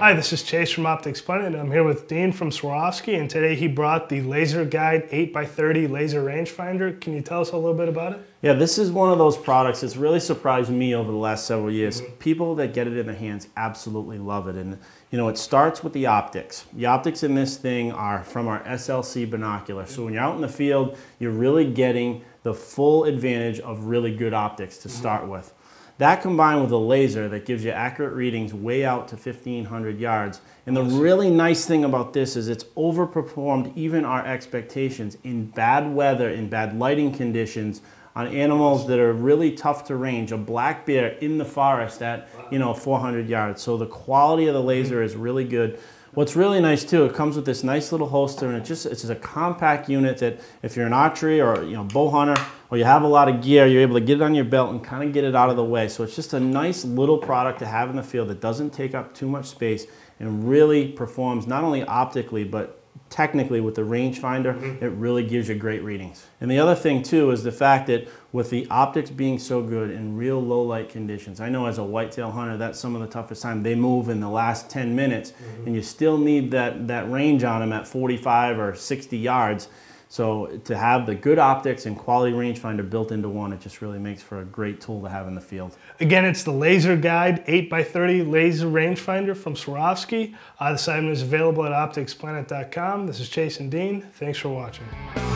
Hi, this is Chase from Optics Planet, and I'm here with Dean from Swarovski, and today he brought the Laser Guide 8x30 laser rangefinder. Can you tell us a little bit about it? Yeah, this is one of those products that's really surprised me over the last several years. Mm-hmm. People that get it in their hands absolutely love it. And, you know, it starts with the optics. The optics in this thing are from our SLC binocular. So when you're out in the field, you're really getting the full advantage of really good optics to start mm-hmm. with. That combined with a laser that gives you accurate readings way out to 1500 yards. And the really nice thing about this is it's overperformed even our expectations in bad weather, in bad lighting conditions, on animals that are really tough to range. A black bear in the forest at, you know, 400 yards. So the quality of the laser is really good. What's really nice too, it comes with this nice little holster and it just it's just a compact unit that if you're an archery or you know bow hunter or you have a lot of gear, you're able to get it on your belt and kind of get it out of the way. So it's just a nice little product to have in the field that doesn't take up too much space and really performs not only optically but technically with the rangefinder, mm -hmm. it really gives you great readings. And the other thing too is the fact that with the optics being so good in real low light conditions, I know as a whitetail hunter, that's some of the toughest time. They move in the last 10 minutes mm -hmm. and you still need that, that range on them at 45 or 60 yards. So to have the good optics and quality rangefinder built into one, it just really makes for a great tool to have in the field. Again, it's the Laser Guide 8x30 laser rangefinder from Swarovski. Uh, this item is available at opticsplanet.com. This is Chase and Dean. Thanks for watching.